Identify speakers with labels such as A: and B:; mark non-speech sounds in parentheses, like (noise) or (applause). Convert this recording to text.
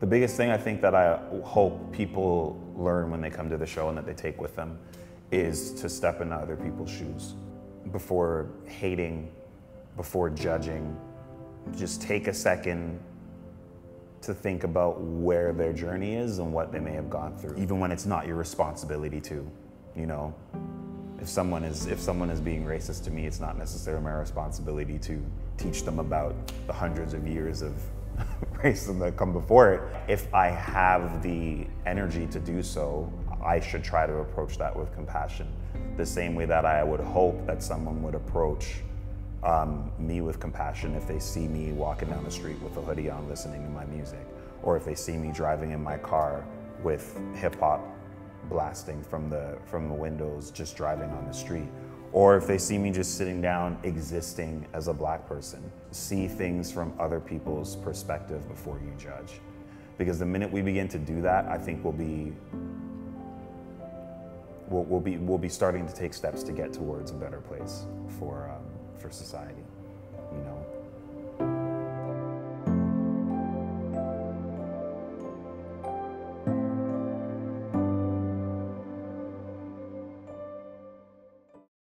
A: The biggest thing I think that I hope people learn when they come to the show and that they take with them is to step into other people's shoes before hating, before judging. Just take a second to think about where their journey is and what they may have gone through, even when it's not your responsibility to, you know. If someone is if someone is being racist to me, it's not necessarily my responsibility to teach them about the hundreds of years of (laughs) racism that come before it. If I have the energy to do so, I should try to approach that with compassion. The same way that I would hope that someone would approach um, me with compassion if they see me walking down the street with a hoodie on listening to my music, or if they see me driving in my car with hip hop blasting from the, from the windows, just driving on the street. Or if they see me just sitting down existing as a black person, see things from other people's perspective before you judge. Because the minute we begin to do that, I think we'll be we'll, we'll be we'll be starting to take steps to get towards a better place for um, for society.